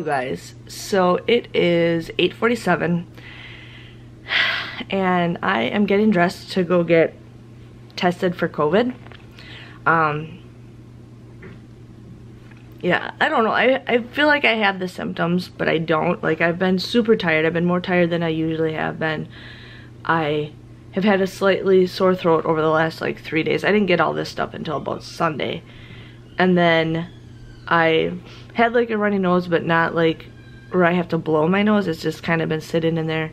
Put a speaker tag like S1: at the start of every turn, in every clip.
S1: you guys. So it is 8.47 and I am getting dressed to go get tested for COVID. Um, yeah, I don't know. I, I feel like I have the symptoms, but I don't. Like, I've been super tired. I've been more tired than I usually have been. I have had a slightly sore throat over the last, like, three days. I didn't get all this stuff until about Sunday. And then I had, like, a runny nose, but not, like, where I have to blow my nose. It's just kind of been sitting in there.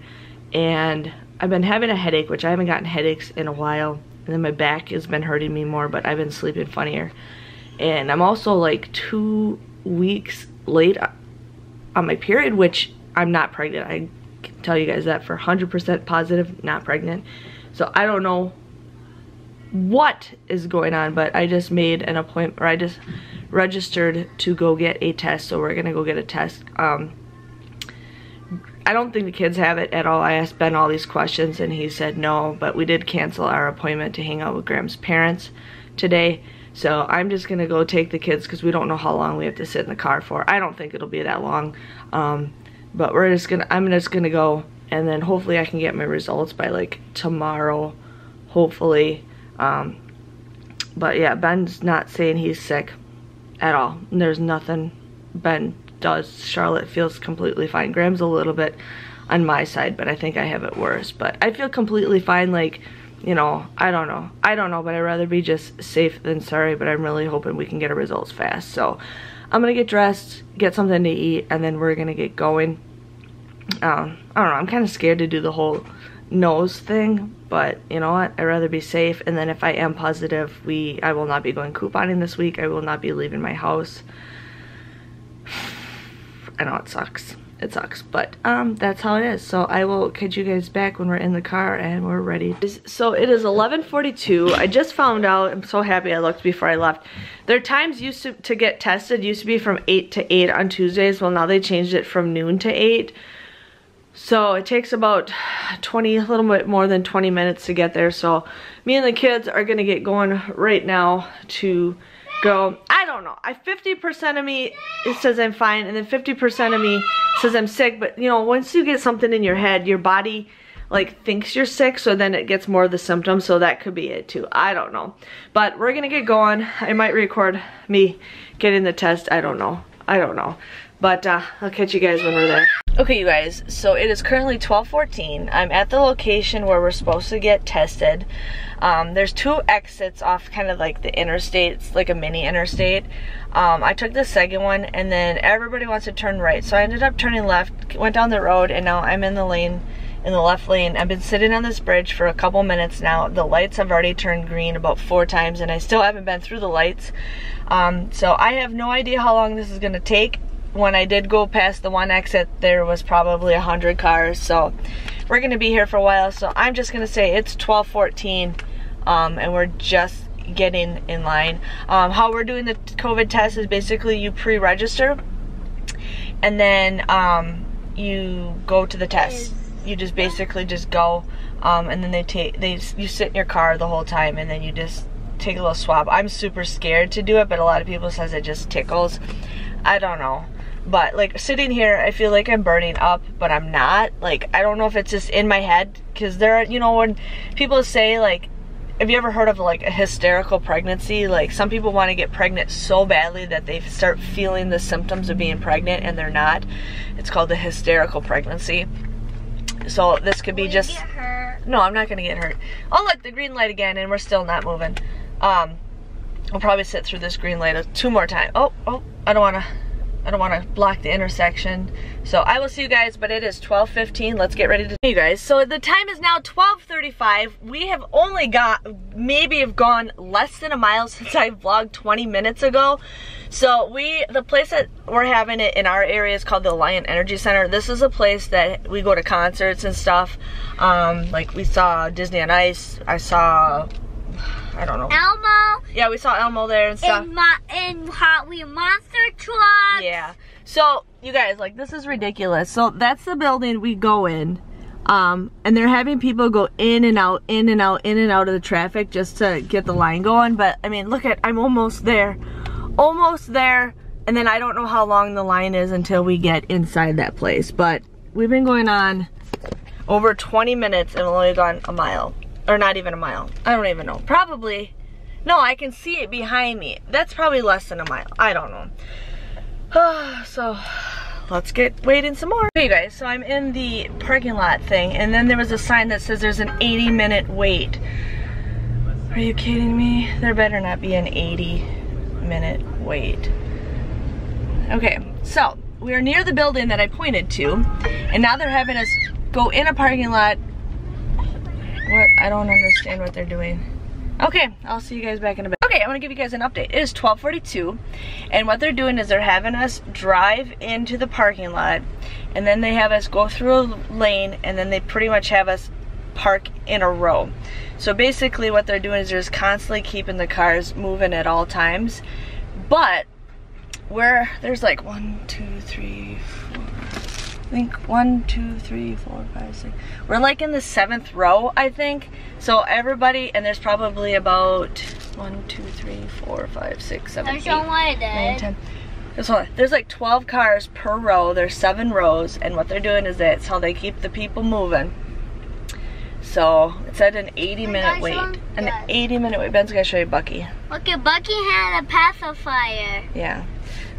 S1: And I've been having a headache, which I haven't gotten headaches in a while. And then my back has been hurting me more, but I've been sleeping funnier and I'm also like two weeks late uh, on my period which I'm not pregnant I can tell you guys that for 100% positive not pregnant so I don't know what is going on but I just made an appointment or I just registered to go get a test so we're gonna go get a test um, I don't think the kids have it at all. I asked Ben all these questions and he said no, but we did cancel our appointment to hang out with Graham's parents today. So I'm just gonna go take the kids because we don't know how long we have to sit in the car for. I don't think it'll be that long. Um, but we're just gonna, I'm just gonna go and then hopefully I can get my results by like tomorrow, hopefully. Um, but yeah, Ben's not saying he's sick at all. There's nothing Ben does. Charlotte feels completely fine. Graham's a little bit on my side, but I think I have it worse. But I feel completely fine. Like, you know, I don't know. I don't know, but I'd rather be just safe than sorry, but I'm really hoping we can get our results fast. So I'm to get dressed, get something to eat, and then we're to get going. Um, I don't know. I'm kind of scared to do the whole nose thing, but you know what? I'd rather be safe. And then if I am positive, we I will not be going couponing this week. I will not be leaving my house. I know it sucks it sucks but um that's how it is so i will catch you guys back when we're in the car and we're ready so it is 11:42. i just found out i'm so happy i looked before i left their times used to to get tested used to be from 8 to 8 on tuesdays well now they changed it from noon to 8 so it takes about 20 a little bit more than 20 minutes to get there. So me and the kids are gonna get going right now to go. I don't know. I 50% of me it says I'm fine and then 50% of me says I'm sick. But you know once you get something in your head your body like thinks you're sick so then it gets more of the symptoms. So that could be it too. I don't know. But we're gonna get going. I might record me getting the test. I don't know. I don't know but uh, I'll catch you guys when we're there okay you guys so it is currently 12:14. I'm at the location where we're supposed to get tested um, there's two exits off kind of like the interstate. It's like a mini interstate. Um, I took the second one and then everybody wants to turn right. So I ended up turning left, went down the road and now I'm in the lane, in the left lane. I've been sitting on this bridge for a couple minutes now. The lights have already turned green about four times and I still haven't been through the lights. Um, so I have no idea how long this is gonna take. When I did go past the one exit, there was probably a hundred cars. So we're gonna be here for a while. So I'm just gonna say it's 1214 um, and we're just getting in line. Um, how we're doing the COVID test is basically you pre-register and then um, you go to the test. You just basically just go um, and then they take they you sit in your car the whole time and then you just take a little swab. I'm super scared to do it, but a lot of people says it just tickles. I don't know. But like sitting here, I feel like I'm burning up, but I'm not. Like I don't know if it's just in my head because there are, you know, when people say like have you ever heard of like a hysterical pregnancy? Like some people want to get pregnant so badly that they start feeling the symptoms of being pregnant and they're not. It's called a hysterical pregnancy. So this could be
S2: Will
S1: just No, I'm not gonna get hurt. Oh look, the green light again and we're still not moving. Um I'll probably sit through this green light two more times. Oh, oh, I don't wanna I don't want to block the intersection. So I will see you guys, but it is 12.15. Let's get ready to you guys. So the time is now 12.35. We have only got, maybe have gone less than a mile since I vlogged 20 minutes ago. So we, the place that we're having it in our area is called the Alliant Energy Center. This is a place that we go to concerts and stuff. Um, like we saw Disney on Ice. I saw I don't know.
S2: Elmo.
S1: Yeah, we saw Elmo there and stuff.
S2: My, and Hot Wheel Monster Truck.
S1: Yeah. So, you guys, like, this is ridiculous. So, that's the building we go in. Um, and they're having people go in and out, in and out, in and out of the traffic just to get the line going. But, I mean, look at, I'm almost there. Almost there And then I don't know how long the line is until we get inside that place. But we've been going on over 20 minutes and only gone a mile. Or not even a mile. I don't even know. Probably. No, I can see it behind me. That's probably less than a mile. I don't know. so let's get waiting some more. Okay guys, so I'm in the parking lot thing and then there was a sign that says there's an 80 minute wait. Are you kidding me? There better not be an 80 minute wait. Okay, so we are near the building that I pointed to and now they're having us go in a parking lot. What? I don't understand what they're doing. Okay, I'll see you guys back in a bit. Okay, I'm gonna give you guys an update. It is 1242, and what they're doing is they're having us drive into the parking lot, and then they have us go through a lane, and then they pretty much have us park in a row. So basically what they're doing is they're just constantly keeping the cars moving at all times. But where there's like one, two, three, four, I think one, two, three, four, five, six. We're like in the seventh row, I think. So everybody, and there's probably about one, two, three, four, five, six, seven, eight, nine, ten. There's, there's like 12 cars per row. There's seven rows, and what they're doing is that's how they keep the people moving. So it said an 80 minute wait. Um, an 80 minute wait. Ben's gonna show you Bucky.
S2: Okay, Bucky had a pacifier.
S1: Yeah.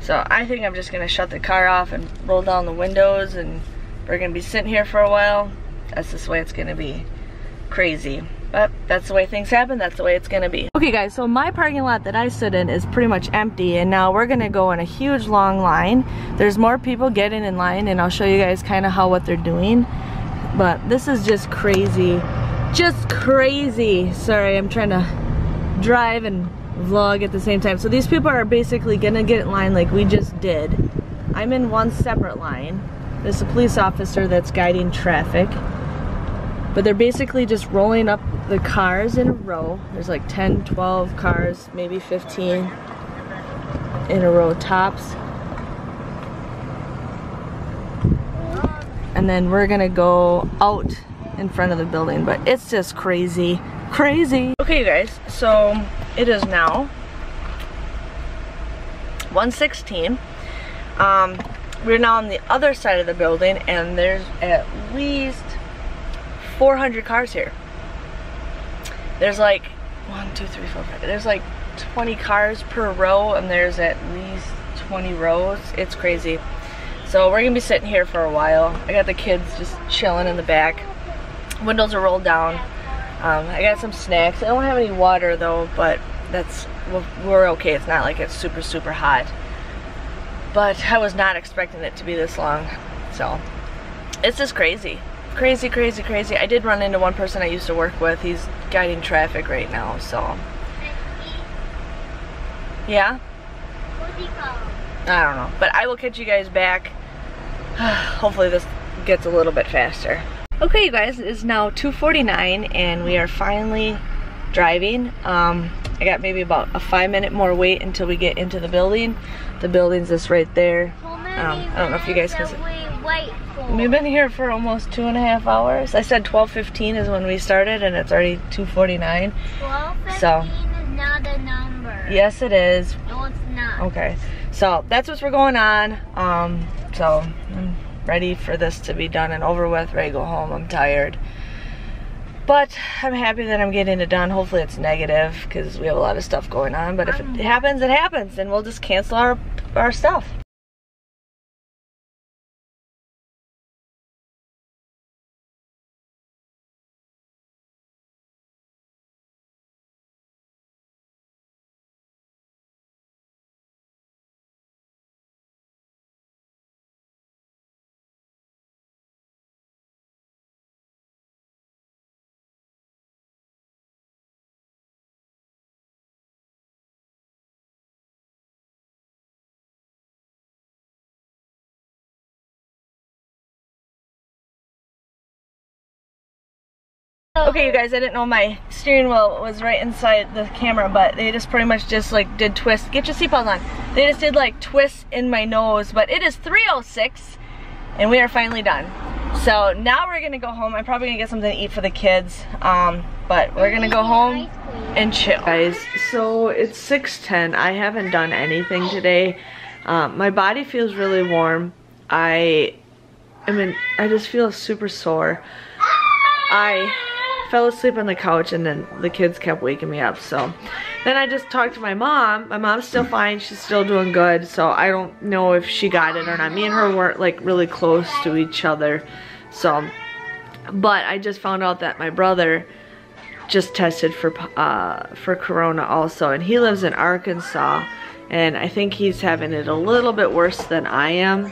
S1: So I think I'm just gonna shut the car off and roll down the windows and we're gonna be sitting here for a while. That's just the way it's gonna be. Crazy. But that's the way things happen, that's the way it's gonna be. Okay guys, so my parking lot that I sit in is pretty much empty and now we're gonna go in a huge long line. There's more people getting in line and I'll show you guys kind of how what they're doing. But this is just crazy. Just crazy. Sorry, I'm trying to drive and vlog at the same time. So these people are basically gonna get in line like we just did. I'm in one separate line. There's a police officer that's guiding traffic. But they're basically just rolling up the cars in a row. There's like 10, 12 cars, maybe 15 in a row tops. And then we're gonna go out in front of the building, but it's just crazy, crazy. Okay guys, so it is now 116. Um, we're now on the other side of the building and there's at least 400 cars here. There's like one, two, three, four, five. There's like 20 cars per row and there's at least 20 rows. It's crazy. So we're gonna be sitting here for a while. I got the kids just chilling in the back. Windows are rolled down. Um, I got some snacks. I don't have any water though, but that's we're okay. It's not like it's super super hot. But I was not expecting it to be this long. So it's just crazy. Crazy, crazy, crazy. I did run into one person I used to work with. He's guiding traffic right now, so. Yeah? I don't know. But I will catch you guys back. Hopefully this gets a little bit faster. Okay, you guys, it's now 2.49 and we are finally driving. Um, I got maybe about a five minute more wait until we get into the building. The building's just right there. Um, I don't know if you guys can see. We've been here for almost two and a half hours. I said 12.15 is when we started and it's already 2.49.
S2: 12.15 so. is not a number.
S1: Yes, it is.
S2: No, it's not.
S1: Okay. So that's what's we're going on. Um, so I'm ready for this to be done and over with, ready to go home. I'm tired. But I'm happy that I'm getting it done. Hopefully it's negative because we have a lot of stuff going on. But if it happens, it happens. And we'll just cancel our, our stuff. Okay, you guys, I didn't know my steering wheel was right inside the camera, but they just pretty much just like did twists. Get your seatbelt on. They just did like twists in my nose, but it is 3.06 and we are finally done. So now we're gonna go home. I'm probably gonna get something to eat for the kids, um, but we're gonna go home and chill. Guys, so it's 6.10. I haven't done anything today. Um, my body feels really warm. I, I mean, I just feel super sore. I fell asleep on the couch and then the kids kept waking me up. So then I just talked to my mom. My mom's still fine. She's still doing good. So I don't know if she got it or not. Me and her weren't like really close to each other. So, but I just found out that my brother just tested for uh, for corona also and he lives in Arkansas and I think he's having it a little bit worse than I am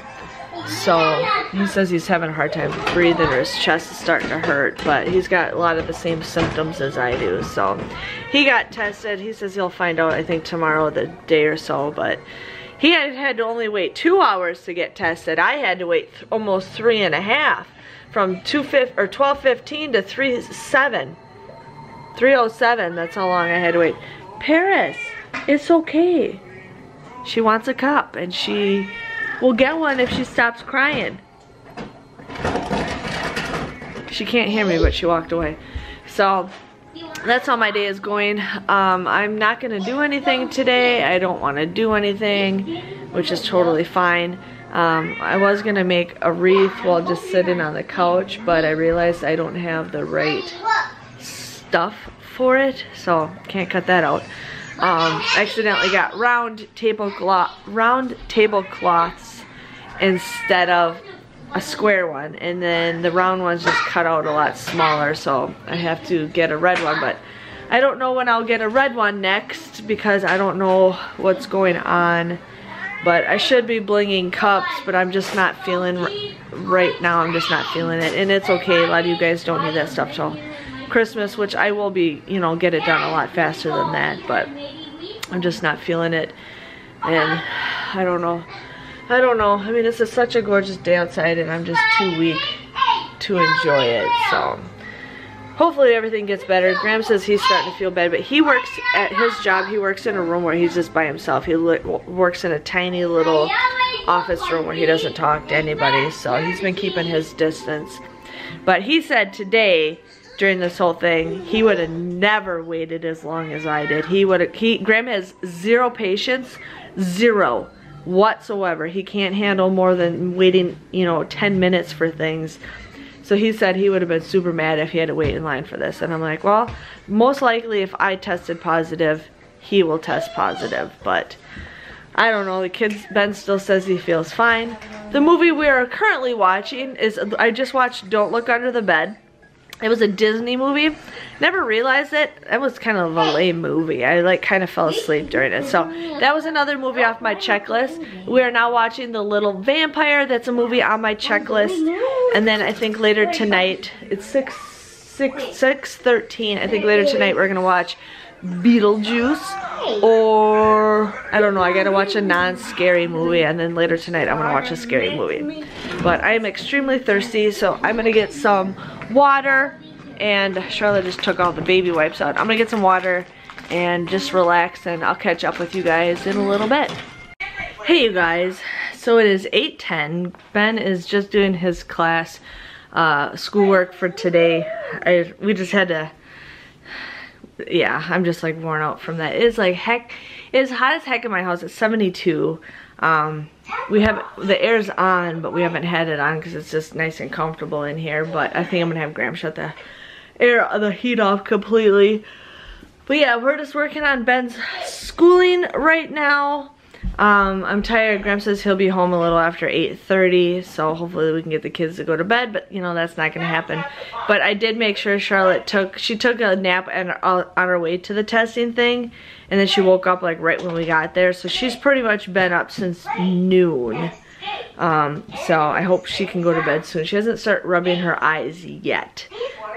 S1: so he says he's having a hard time breathing or his chest is starting to hurt, but he's got a lot of the same symptoms as I do. So he got tested. He says he'll find out, I think, tomorrow, the day or so, but he had, had to only wait two hours to get tested. I had to wait th almost three and a half from 2 or 12.15 to 3 7. 307, that's how long I had to wait. Paris, it's okay. She wants a cup and she We'll get one if she stops crying. She can't hear me, but she walked away. So, that's how my day is going. Um, I'm not going to do anything today. I don't want to do anything, which is totally fine. Um, I was going to make a wreath while just sitting on the couch, but I realized I don't have the right stuff for it, so can't cut that out um, accidentally got round tablecloth, round tablecloths instead of a square one. And then the round ones just cut out a lot smaller, so I have to get a red one. But I don't know when I'll get a red one next because I don't know what's going on. But I should be blinging cups, but I'm just not feeling right now. I'm just not feeling it. And it's okay. A lot of you guys don't need that stuff till Christmas, which I will be, you know, get it done a lot faster than that, but I'm just not feeling it. And I don't know. I don't know. I mean, this is such a gorgeous day outside and I'm just too weak to enjoy it, so hopefully everything gets better. Graham says he's starting to feel bad, but he works at his job. He works in a room where he's just by himself. He works in a tiny little office room where he doesn't talk to anybody, so he's been keeping his distance. But he said today during this whole thing, he would have never waited as long as I did. He would have, he, Graham has zero patience, zero whatsoever. He can't handle more than waiting, you know, 10 minutes for things. So he said he would have been super mad if he had to wait in line for this. And I'm like, well, most likely if I tested positive, he will test positive. But I don't know, the kids, Ben still says he feels fine. The movie we are currently watching is, I just watched Don't Look Under the Bed. It was a Disney movie. Never realized it. That was kind of a lame movie. I like kind of fell asleep during it. So that was another movie off my checklist. We are now watching The Little Vampire. That's a movie on my checklist. And then I think later tonight, it's 6, 6, 6 13. I think later tonight we're going to watch Beetlejuice or I don't know I gotta watch a non-scary movie and then later tonight I'm gonna watch a scary movie but I am extremely thirsty so I'm gonna get some water and Charlotte just took all the baby wipes out. I'm gonna get some water and just relax and I'll catch up with you guys in a little bit. Hey you guys, so it is 8.10. Ben is just doing his class uh, schoolwork for today. I, we just had to, yeah, I'm just like worn out from that. It's like heck, it's hot as heck in my house. It's 72. Um, we have the air's on but we haven't had it on because it's just nice and comfortable in here but I think I'm gonna have Graham shut the air the heat off completely. But yeah we're just working on Ben's schooling right now um, I'm tired Graham says he'll be home a little after 8:30, so hopefully we can get the kids to go to bed but you know that's not gonna happen but I did make sure Charlotte took she took a nap and uh, on her way to the testing thing and then she woke up like right when we got there. So she's pretty much been up since noon. Um, so I hope she can go to bed soon. She hasn't started rubbing her eyes yet.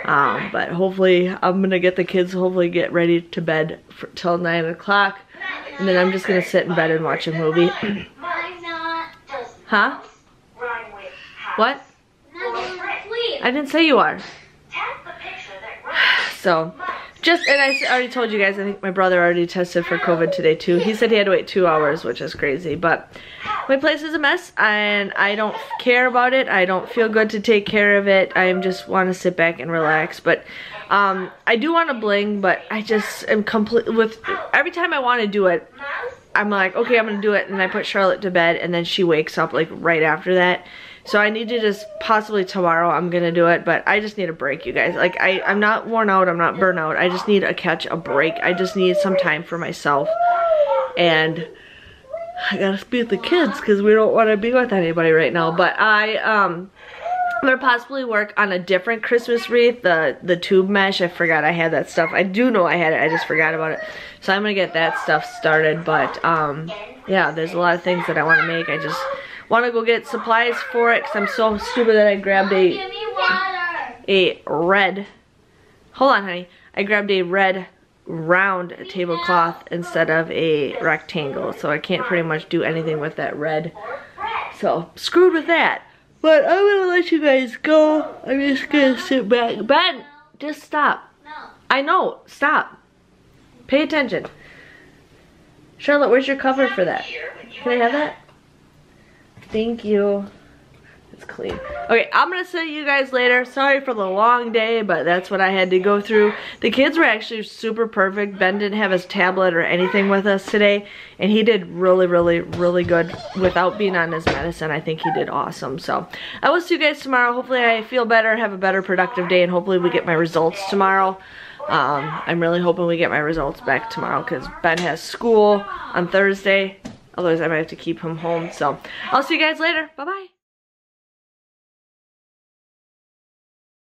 S1: Um, but hopefully I'm going to get the kids hopefully get ready to bed for, till 9 o'clock. And then I'm just going to sit in bed and watch a movie. huh? What? I didn't say you are. So, just, and I already told you guys, I think my brother already tested for COVID today too. He said he had to wait two hours, which is crazy. But my place is a mess and I don't care about it. I don't feel good to take care of it. I just want to sit back and relax. But um, I do want to bling, but I just am complete with, every time I want to do it, I'm like, okay, I'm gonna do it. And I put Charlotte to bed and then she wakes up like right after that. So I need to just, possibly tomorrow I'm gonna do it, but I just need a break, you guys. Like, I, I'm not worn out, I'm not burnout. I just need a catch, a break. I just need some time for myself. And I gotta be with the kids because we don't want to be with anybody right now. But I, um, I'm gonna possibly work on a different Christmas wreath, the the tube mesh. I forgot I had that stuff. I do know I had it, I just forgot about it. So I'm gonna get that stuff started. But um, yeah, there's a lot of things that I want to make. I just want to go get supplies for it because I'm so stupid that I grabbed a a red. Hold on, honey. I grabbed a red round tablecloth instead of a rectangle. So I can't pretty much do anything with that red. So screwed with that. But I'm gonna let you guys go. I'm just gonna sit back. Ben, just stop. I know, stop. Pay attention. Charlotte, where's your cover for that? Can I have that? Thank you. It's clean. Okay, I'm gonna see you guys later. Sorry for the long day, but that's what I had to go through. The kids were actually super perfect. Ben didn't have his tablet or anything with us today, and he did really, really, really good without being on his medicine. I think he did awesome. So I will see you guys tomorrow. Hopefully I feel better, have a better productive day, and hopefully we get my results tomorrow. Um, I'm really hoping we get my results back tomorrow because Ben has school on Thursday. Otherwise, I might have to keep him home. So I'll see you guys later. Bye-bye.